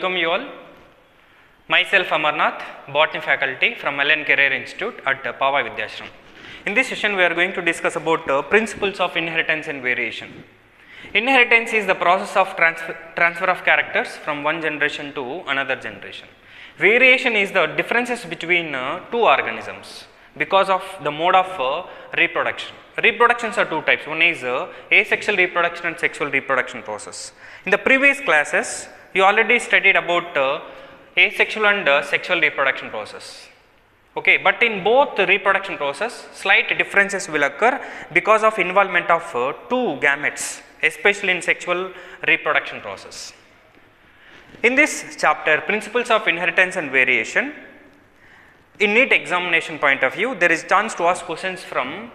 welcome you all. Myself Amarnath, Botany faculty from Allen Career Institute at uh, Paavai Vidhyashram. In this session, we are going to discuss about uh, principles of inheritance and variation. Inheritance is the process of transfer, transfer of characters from one generation to another generation. Variation is the differences between uh, two organisms because of the mode of uh, reproduction. Reproductions are two types. One is uh, asexual reproduction and sexual reproduction process. In the previous classes, you already studied about uh, asexual and uh, sexual reproduction process. Okay, but in both reproduction process, slight differences will occur because of involvement of uh, two gametes, especially in sexual reproduction process. In this chapter, principles of inheritance and variation, in NEET examination point of view, there is chance to ask questions from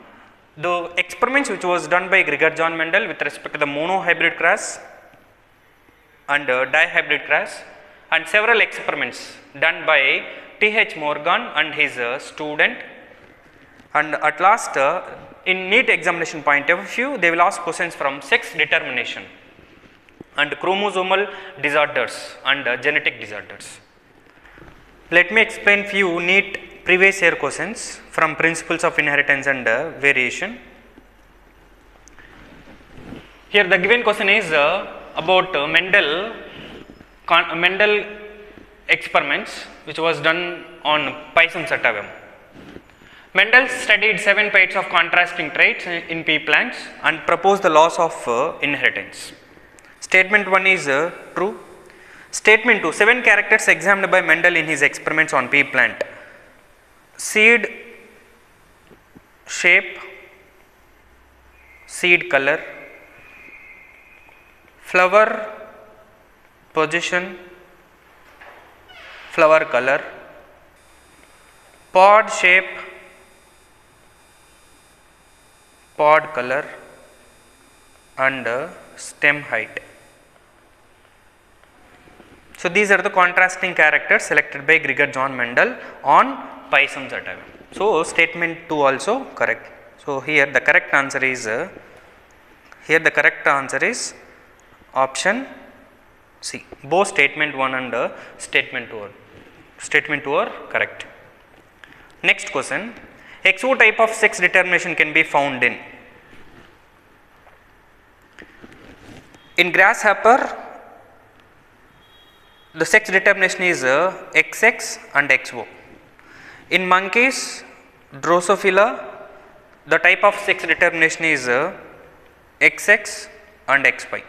the experiments which was done by Gregor John Mendel with respect to the monohybrid cross and uh, dihybrid cross and several experiments done by T.H. Morgan and his uh, student and at last uh, in NEET examination point of view they will ask questions from sex determination and chromosomal disorders and uh, genetic disorders. Let me explain few NEET previous year questions from principles of inheritance and uh, variation. Here the given question is uh, about Mendel Mendel experiments which was done on Pisum sativum. Mendel studied seven pairs of contrasting traits in, in pea plants and proposed the laws of uh, inheritance. Statement 1 is uh, true. Statement 2 seven characters examined by Mendel in his experiments on pea plant seed shape, seed color, flower position, flower color, pod shape, pod color and stem height. So, these are the contrasting characters selected by Gregor John Mendel on Pisum sativum. So, statement 2 also correct. So, here the correct answer is uh, here the correct answer is option C. Both statement 1 and uh, statement 2 are, statement 2 are correct. Next question XO type of sex determination can be found in in grasshopper the sex determination is uh, XX and XO. In monkeys, Drosophila, the type of sex determination is uh, XX and XY.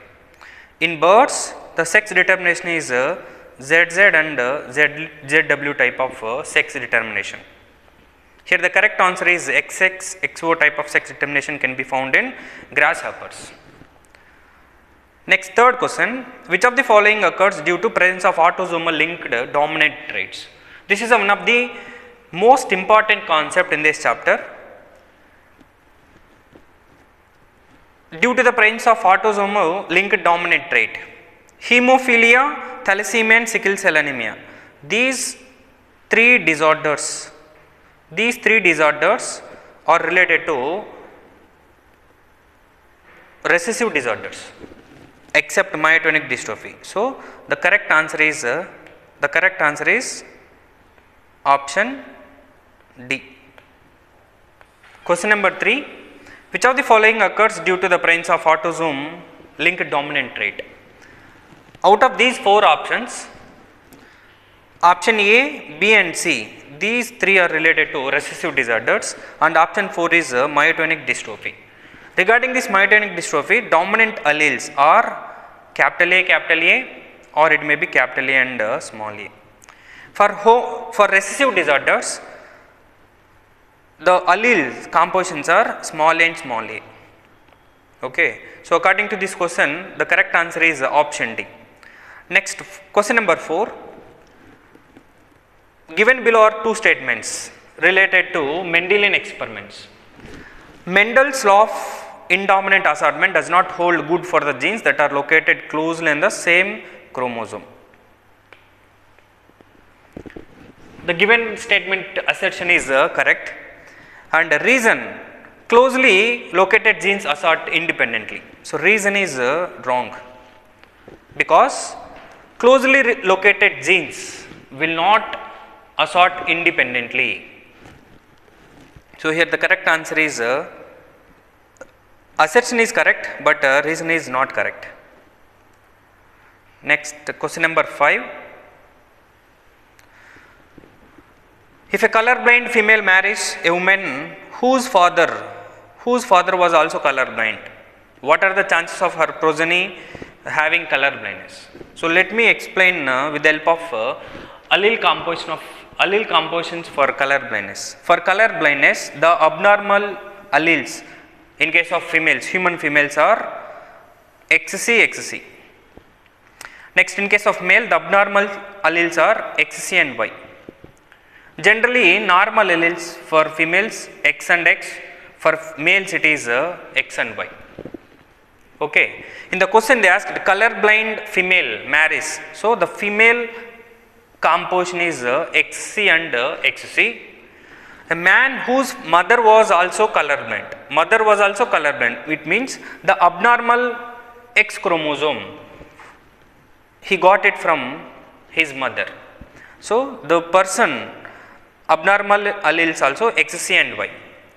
In birds, the sex determination is uh, ZZ and uh, Z, ZW type of uh, sex determination. Here the correct answer is XX, XO type of sex determination can be found in grasshoppers. Next third question, which of the following occurs due to presence of autosomal linked dominant traits? This is one of the most important concept in this chapter. Due to the presence of autosomal linked dominant trait, hemophilia, thalassemia and sickle cell anemia, these three disorders, these three disorders are related to recessive disorders except myotonic dystrophy. So, the correct answer is uh, the correct answer is option D. Question number 3 which of the following occurs due to the presence of autosome linked dominant trait? Out of these four options option A, B and C these three are related to recessive disorders and option 4 is uh, myotonic dystrophy. Regarding this myotonic dystrophy, dominant alleles are capital A, capital A or it may be capital A and uh, small a. For, for recessive disorders, the alleles compositions are small and small a. Okay. So, according to this question, the correct answer is option D. Next, question number 4. Given below are two statements related to Mendelian experiments. Mendel's law of independent assortment does not hold good for the genes that are located closely in the same chromosome. The given statement assertion is uh, correct and reason closely located genes assort independently. So, reason is uh, wrong because closely located genes will not assort independently. So, here the correct answer is uh, assertion is correct, but uh, reason is not correct. Next question number 5. If a colorblind female marries a woman whose father whose father was also colorblind, what are the chances of her progeny having color blindness? So let me explain uh, with the help of uh, allele composition of allele compositions for color blindness. For color blindness, the abnormal alleles in case of females, human females are XC, XC. Next, in case of male, the abnormal alleles are XC and Y. Generally, normal alleles for females X and X, for males it is uh, X and Y. Okay. In the question they asked color blind female marries. So, the female composition is uh, XC and uh, XC. A man whose mother was also colorblind, mother was also colorblind, it means the abnormal X chromosome, he got it from his mother. So, the person abnormal alleles also XC and Y.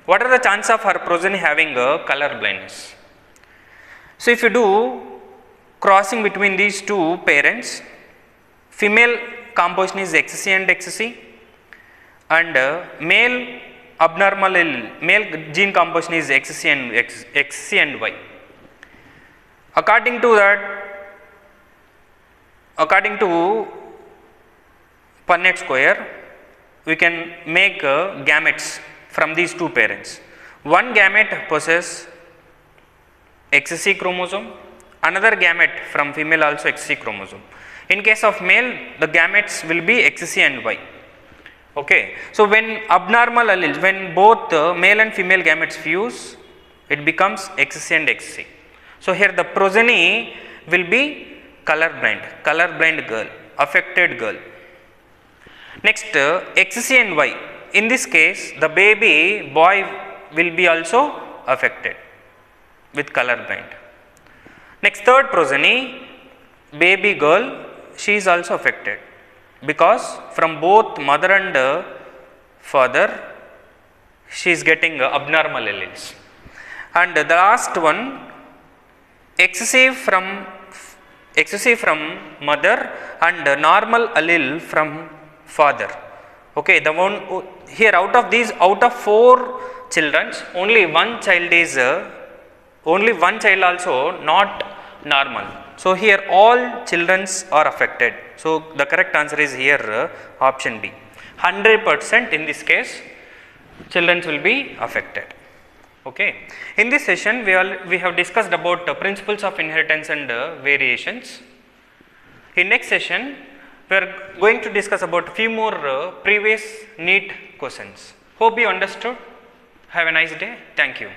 What are the chances of her progeny having a color blindness? So, if you do crossing between these two parents, female composition is XC and XC and uh, male abnormal allele, male gene composition is XC and X, XC and Y. According to that, according to Punnett square, we can make uh, gametes from these two parents. One gamete possesses XC chromosome, another gamete from female also XC chromosome. In case of male, the gametes will be XC and Y. Okay. So, when abnormal alleles, when both uh, male and female gametes fuse, it becomes XC and XC. So, here the progeny will be color blind, color blind girl, affected girl. Next, uh, XC and Y. In this case, the baby boy will be also affected with color blind. Next, third progeny, baby girl, she is also affected because from both mother and uh, father, she is getting uh, abnormal alleles. And the last one, excessive from excessive from mother and normal allele from father. Okay, the one here out of these out of four children, only one child is uh, only one child also not normal. So here all childrens are affected. So the correct answer is here uh, option B. 100% in this case children will be affected. Okay. In this session we all we have discussed about uh, principles of inheritance and uh, variations. In next session we are going to discuss about few more uh, previous NEET questions. Hope you understood. Have a nice day. Thank you.